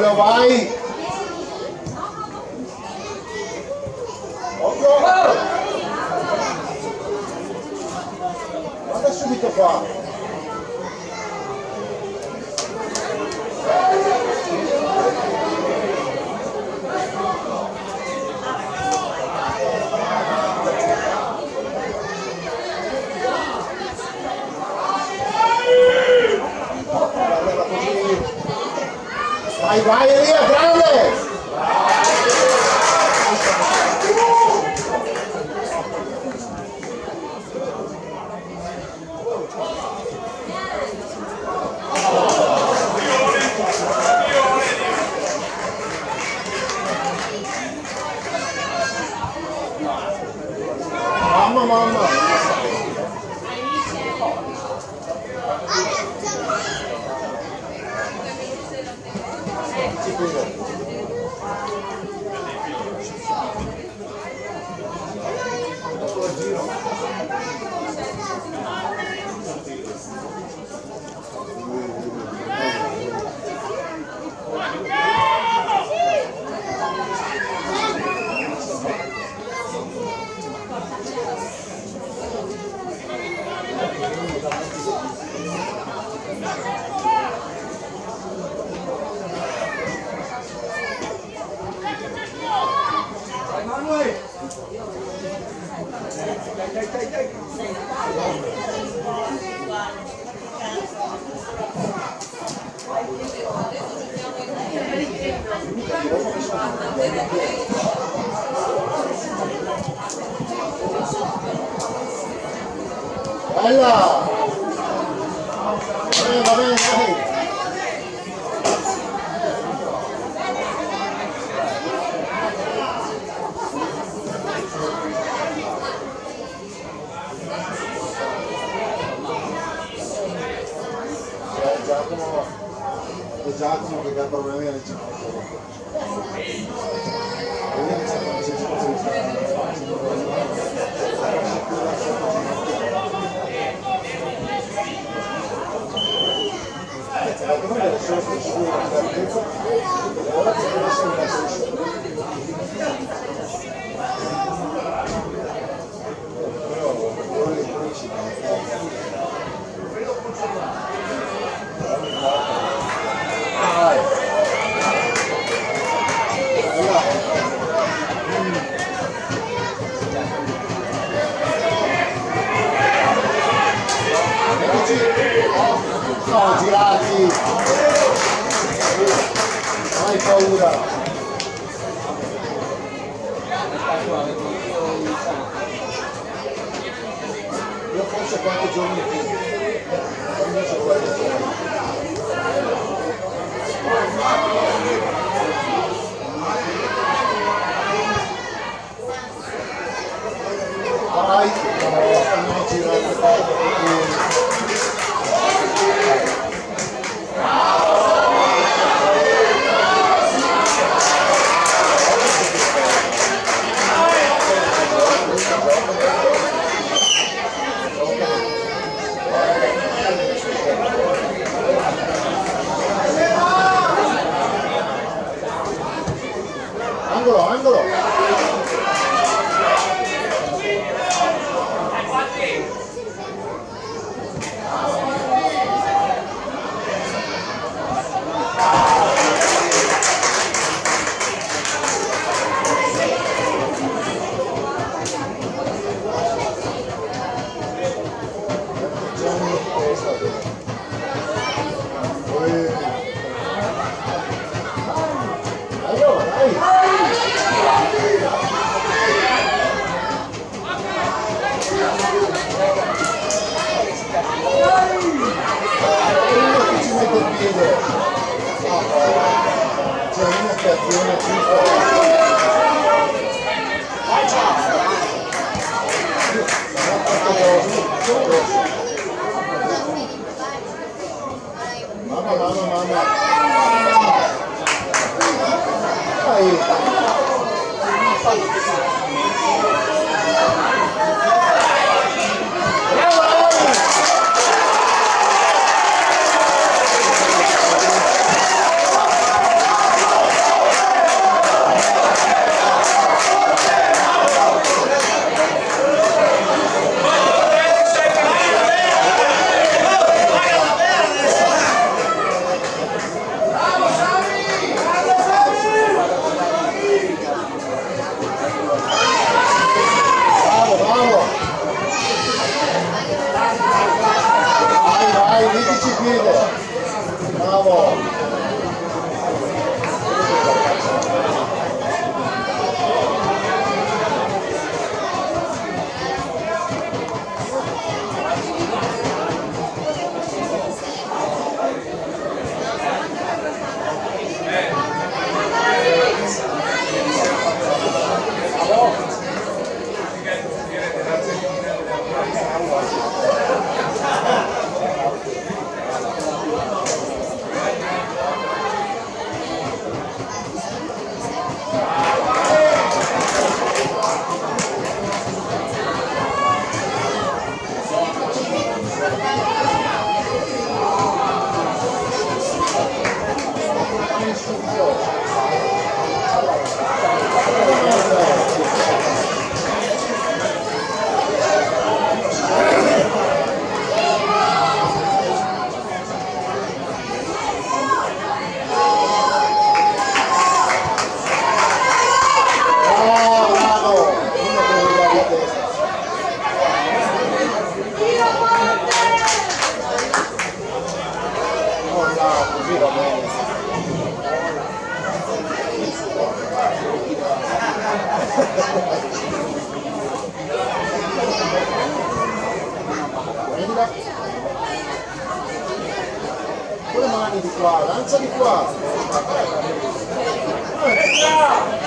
Hola, bye. Ahí va, Elías, grandes. ¡Hala! Vai, Paura. Eu faço parte de homem aqui. Eu faço parte de homem aqui. Ai, não tirar いい。Prendila. Con le mani di qua, lancia di qua. Ecco.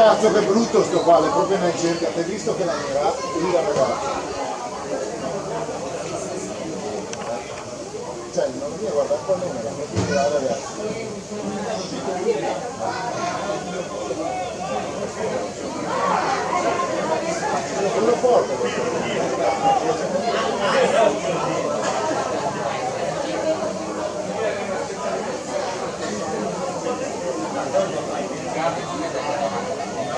Cazzo che brutto sto qua, le proprio nel cerchio, hai visto che la nera? Lì la ragazza. Cioè, non mi guarda qua nera, la proprio la ragazza. Non lo porto questo. Una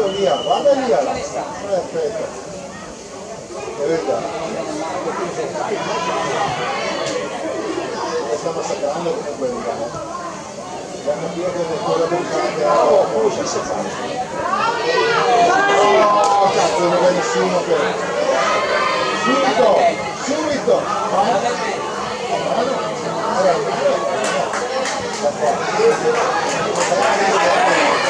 subito via, vada via. Perfetto. È verità. Lo sta massacrando come quella. eh. Oh, cazzo, non è nessuno che... Subito, subito! Eh sì, vieni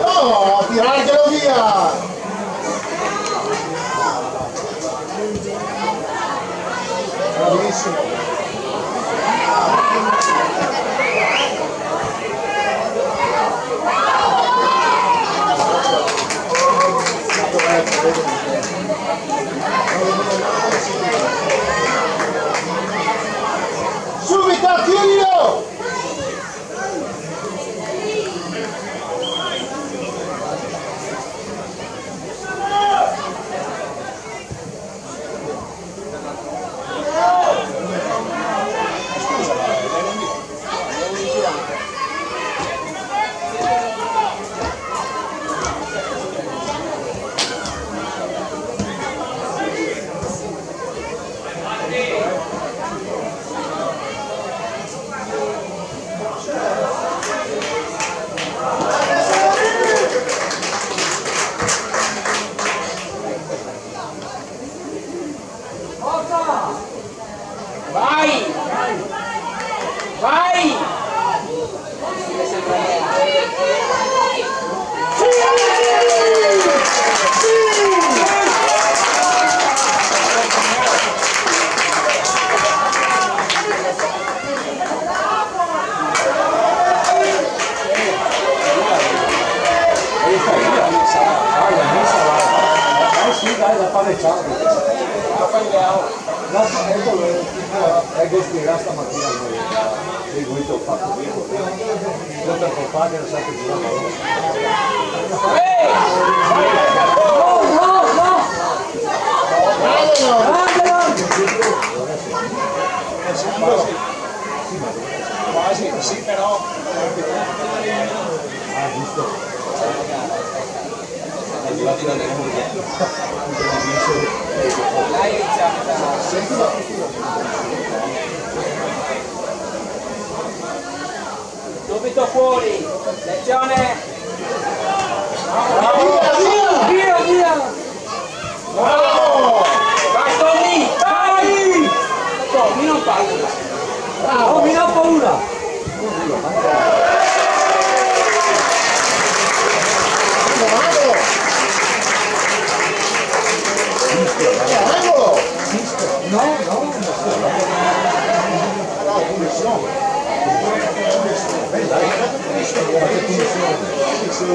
No, tirartelo via. Bravissimo. Corretto, vedi? Subito, Tirio! Vai! Vai! Eh sì, dai, da fare ciao. Guarda, ecco, è che spiegare stamattina a noi, seguito ho fatto qui, conta il padre, sa che giocava. Quasi, sì però. Ah, giusto. Subito fuori. Lezione. Via, via. Bravo! não Paula. Ah, o Minang Paula. No, no, no.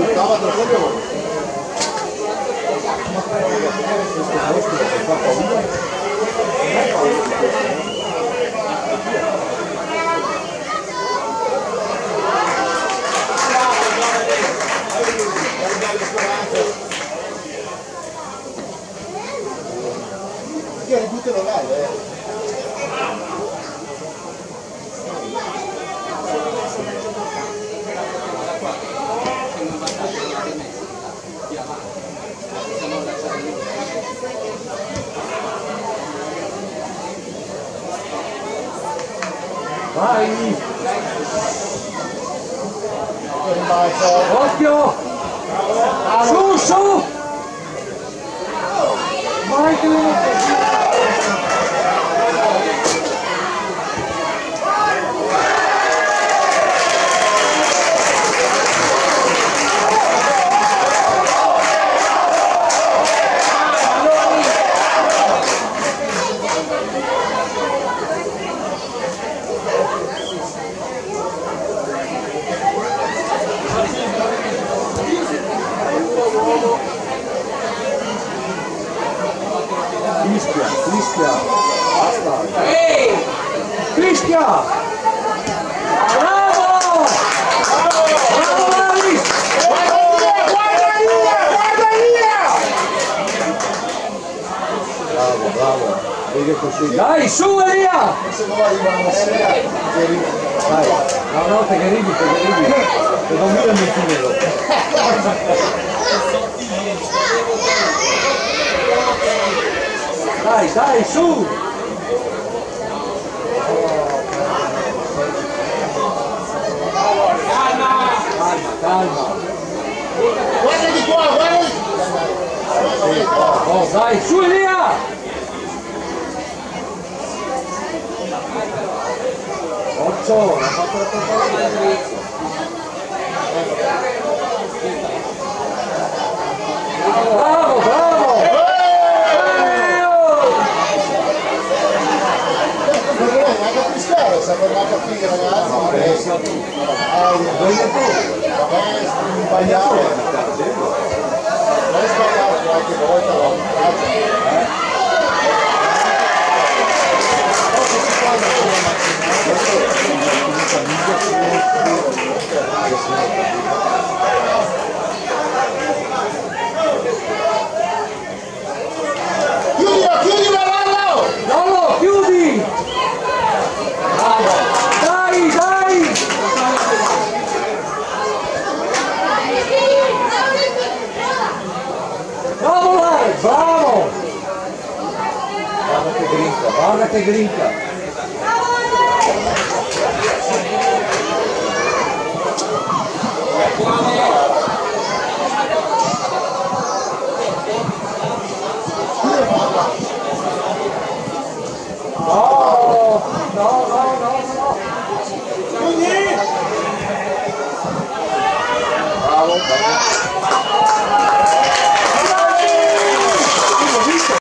Estava trocando. Vai! Occhio! Su! Vai che Dai, no, no, te che ridi, te che ridi. Te non mira il tunelo. Dai, dai, su! Calma, calma. Guarda di qua, guarda di Oh, dai, su Elia! So, nakapropose. Oh! テグリンク。Bravo, bravo.